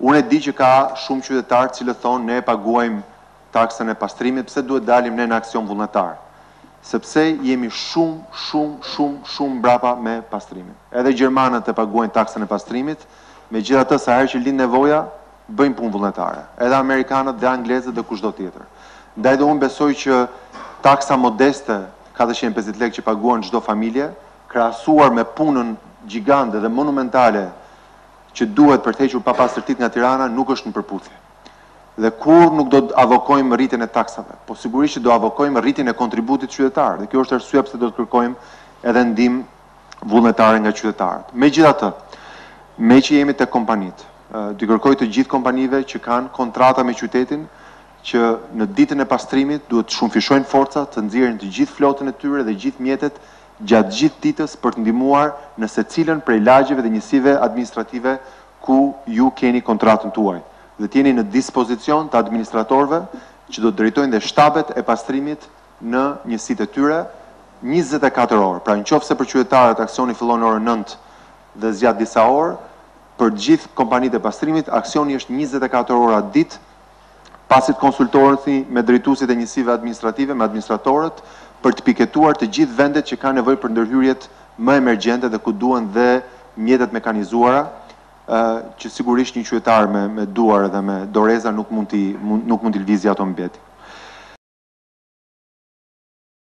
Unë e di që ka shumë qytetarë të cilët thonë ne e paguajmë taksën e pastrimit pse duhet dalim ne në aksion vullnetar. Sepse jemi shumë, shumë, shumë, shumë mbrapa me pastrimin. Edhe gjermanët e paguajnë taksën e pastrimit, megjithatë sa herë që lind nevoja bëjnë punë vullnetare. Edhe amerikanët dhe anglezët dhe kushdo tjetër. Ndaj dhe unë besoj që taksa modeste katërqind e pesëdhjetë lekë që paguan çdo familje, krahasuar me punën gjigande dhe monumentale që duhet për të hequr papastërtitë nga Tirana, nuk është në përputhje. Dhe kurrë nuk do të avokojmë rritjen e taksave, po sigurisht që do avokojmë rritjen e kontributit qytetar dhe kjo është arsyeja pse do të kërkojmë edhe ndihmë vullnetare nga qytetarët. Megjithatë, meqë jemi tek kompanitë, do i kërkoj të gjithë kompanive që kanë kontrata me qytetin që në ditën e pastrimit duhet të shumëfishojnë forcat, të nxjerrin të gjithë flotën e tyre dhe gjithë mjetet gjatë gjithë ditës për të ndihmuar në secilën prej lagjeve dhe njësive administrative ku ju keni kontratën tuaj dhe të jeni në dispozicion të administratorëve që do të drejtojnë dhe shtabet e pastrimit në njësitë e tyre njëzet e katër orë. Pra nëqoftëse për qytetarët aksioni fillon orën nëntë dhe zgjat disa orë, për të gjithë kompanitë e pastrimit aksioni është njëzet e katër orë ditë, pasi të konsultoheni me drejtuesit e njësive administrative, me administratorët, për të piketuar të gjithë vendet që kanë nevojë për ndërhyrjet më emergjente dhe ku duhen dhe mjetet e mekanizuara, që sigurisht një qytetar me me duar edhe me doreza nuk mund t'i nuk mund t'i lëvizë ato mbetje.